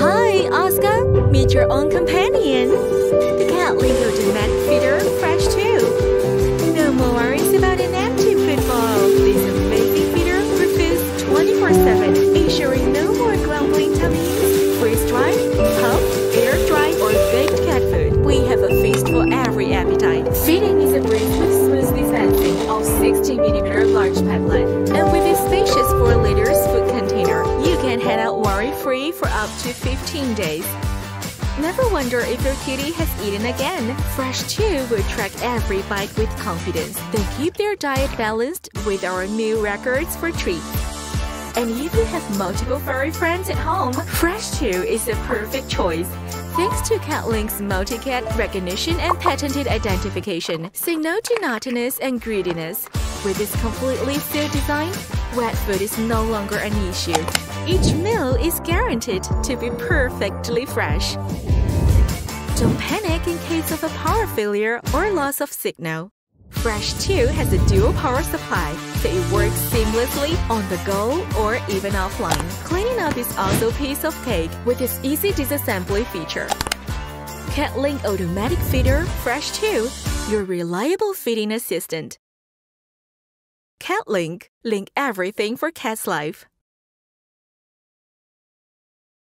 Hi, Oscar. Meet your own companion. The CatLink automatic feeder, Fresh 2. No more worries about an empty food bowl. This amazing feeder refills 24-7, ensuring no more grumbling tummies. Freeze dry, puff, air dry, or baked cat food. We have a feast for every appetite. Feeding is a breeze with smooth dispensing of 60mm large pipeline. And with a spacious 4 liters food can head out worry-free for up to 15 days. Never wonder if your kitty has eaten again. Fresh 2 will track every bite with confidence. They keep their diet balanced with our meal records for treats. And if you have multiple furry friends at home, Fresh 2 is the perfect choice. Thanks to CatLink's multi-cat recognition and patented identification, say no to naughtiness and greediness. With its completely sealed design, wet food is no longer an issue. Each meal is guaranteed to be perfectly fresh. Don't panic in case of a power failure or loss of signal. Fresh 2 has a dual power supply, so it works seamlessly on the go or even offline. Cleaning up is also a piece of cake with its easy disassembly feature. CatLink Automatic Feeder Fresh 2, your reliable feeding assistant. CatLink, link everything for cat's life.